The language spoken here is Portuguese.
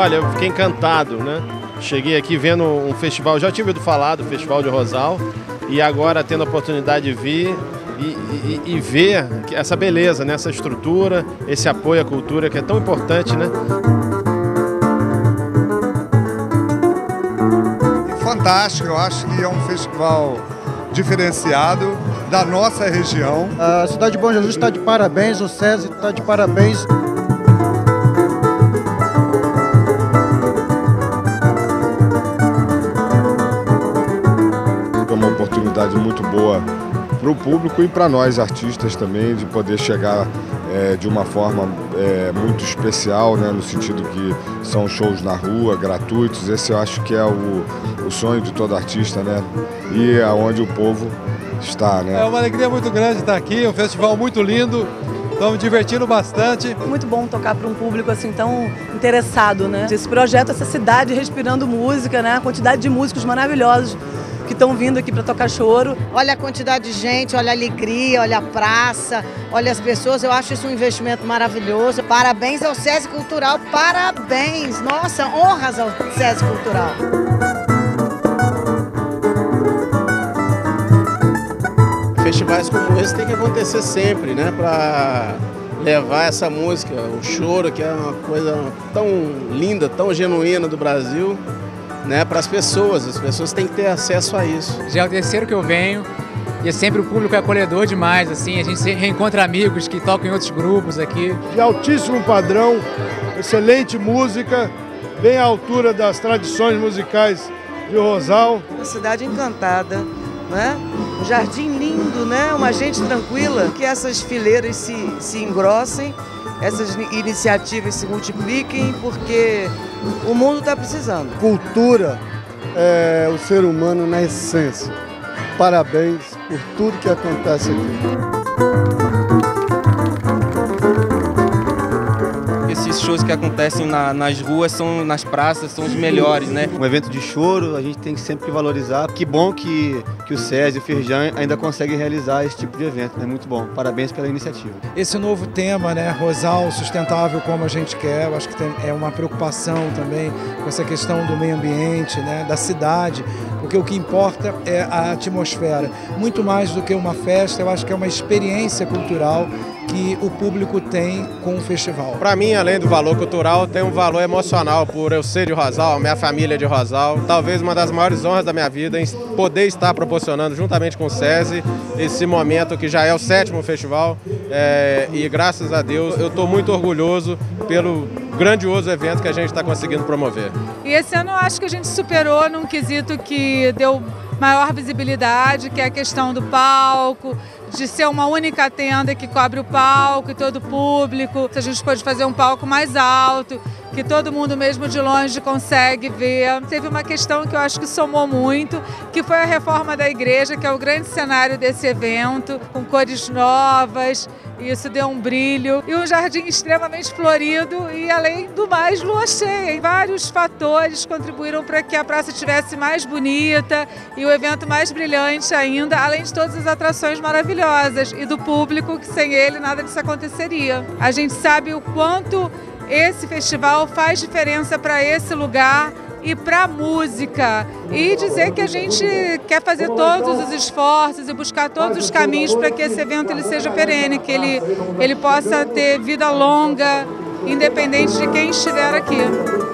Olha, eu fiquei encantado, né? Cheguei aqui vendo um festival, já tinha ouvido falar do Festival de Rosal, e agora tendo a oportunidade de vir e, e, e ver essa beleza, né? essa estrutura, esse apoio à cultura que é tão importante, né? Fantástico, eu acho que é um festival diferenciado da nossa região. A cidade de Bom Jesus está de parabéns, o SESI está de parabéns. Oportunidade muito boa para o público e para nós artistas também de poder chegar é, de uma forma é, muito especial, né, no sentido que são shows na rua, gratuitos. Esse eu acho que é o, o sonho de todo artista, né? E é onde o povo está, né? É uma alegria muito grande estar aqui, um festival muito lindo. Estamos divertindo bastante. Muito bom tocar para um público assim tão interessado, né? Esse projeto, essa cidade respirando música, né? A quantidade de músicos maravilhosos que estão vindo aqui para tocar choro. Olha a quantidade de gente, olha a alegria, olha a praça, olha as pessoas. Eu acho isso um investimento maravilhoso. Parabéns ao SESI Cultural, parabéns! Nossa, honras ao SESI Cultural. Festivais como esse tem que acontecer sempre, né? Para levar essa música, o choro, que é uma coisa tão linda, tão genuína do Brasil, né? Para as pessoas. As pessoas têm que ter acesso a isso. Já é o terceiro que eu venho e é sempre o público é acolhedor demais, assim. A gente se reencontra amigos que tocam em outros grupos aqui. De altíssimo padrão, excelente música, bem à altura das tradições musicais de Rosal. Uma cidade encantada, né? Um jardim lindo, né? Uma gente tranquila. Que essas fileiras se, se engrossem, essas iniciativas se multipliquem, porque o mundo está precisando. Cultura é o ser humano na essência. Parabéns por tudo que acontece aqui. Esses shows que acontecem na, nas ruas, são, nas praças, são os melhores, né? Um evento de choro, a gente tem que sempre valorizar. Que bom que, que o SESI e o Firjan ainda conseguem realizar esse tipo de evento, é né? muito bom. Parabéns pela iniciativa. Esse novo tema, né, Rosal sustentável como a gente quer, eu acho que tem, é uma preocupação também com essa questão do meio ambiente, né, da cidade, porque o que importa é a atmosfera. Muito mais do que uma festa, eu acho que é uma experiência cultural que o público tem com o festival. Para mim, além do valor cultural, tem um valor emocional por eu ser de Rosal, minha família é de Rosal. Talvez uma das maiores honras da minha vida em poder estar proporcionando, juntamente com o SESI, esse momento que já é o sétimo festival. É, e graças a Deus, eu estou muito orgulhoso pelo grandioso evento que a gente está conseguindo promover. E esse ano eu acho que a gente superou num quesito que deu maior visibilidade, que é a questão do palco, de ser uma única tenda que cobre o palco e todo o público. A gente pode fazer um palco mais alto, que todo mundo mesmo de longe consegue ver. Teve uma questão que eu acho que somou muito, que foi a reforma da igreja, que é o grande cenário desse evento, com cores novas, isso deu um brilho e um jardim extremamente florido e além do mais lua cheia. E vários fatores contribuíram para que a praça estivesse mais bonita e o evento mais brilhante ainda, além de todas as atrações maravilhosas e do público que sem ele nada disso aconteceria. A gente sabe o quanto esse festival faz diferença para esse lugar e para a música. E dizer que a gente quer fazer todos os esforços e buscar todos os caminhos para que esse evento ele seja perene, que ele, ele possa ter vida longa, independente de quem estiver aqui.